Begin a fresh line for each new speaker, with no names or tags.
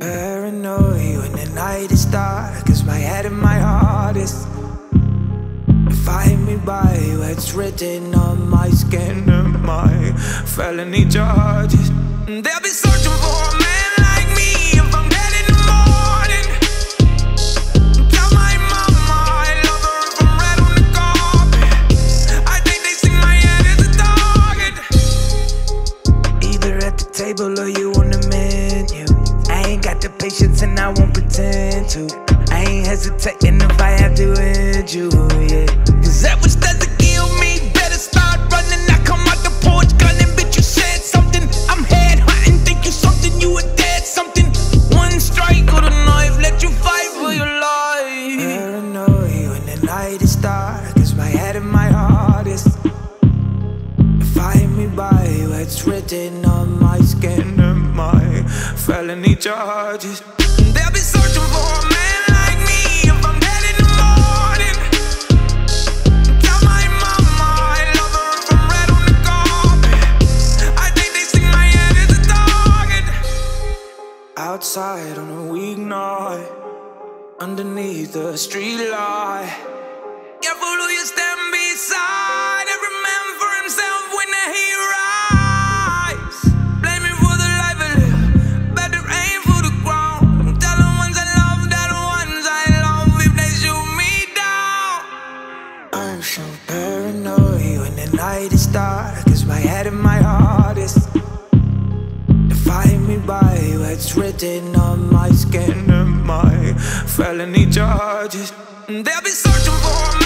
Paranoid when the night is dark Cause my head and my heart is Find me by. What's written on my skin and my felony charges. They'll be searching for a man like me if I'm dead in the morning. Tell my mama I love her if I'm red on the carpet. I think they see my head as a target. Either at the table or you on the menu ain't got the patience and I won't pretend to. I ain't hesitating if I have to end you, yeah. Cause that which doesn't kill me better start running. I come out the porch gunning, bitch you said something. I'm head hunting, think you something, you a dead something. One strike or the knife, let you fight for your life. Paranoid when the night is dark Cause my head and my heart what's written on my skin and my felony charges. They'll be searching for a man like me if I'm dead in the morning. Tell my mama I love her if I'm red on the carpet. I think they see my head as a target. Outside on a weeknight Underneath the street light. Careful who you stand beside the night is dark Cause my head and my heart is Define me by what's written on my skin and my felony charges. They'll be searching for me